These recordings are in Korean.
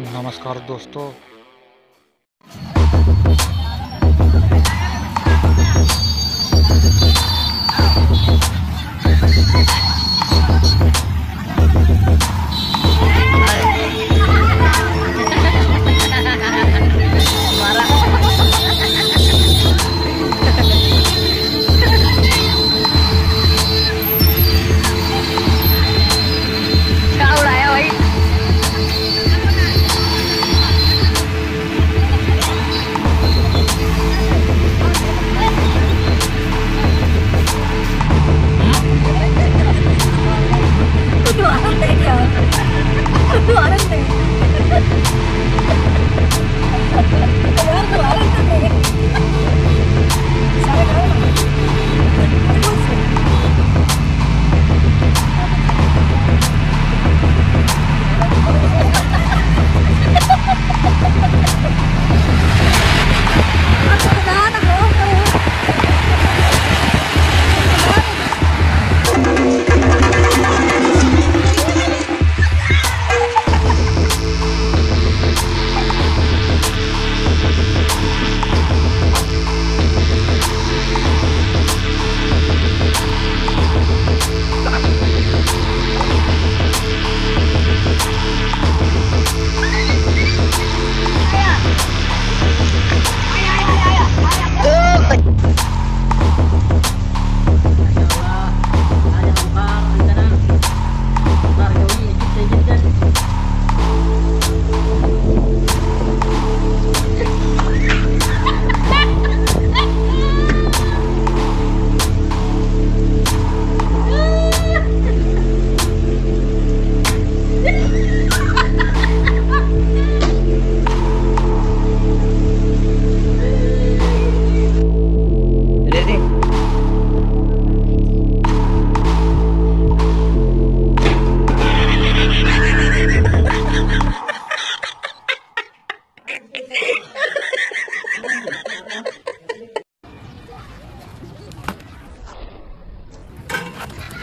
नमस्कार दोस्तों। Itu orang deh.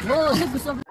Não,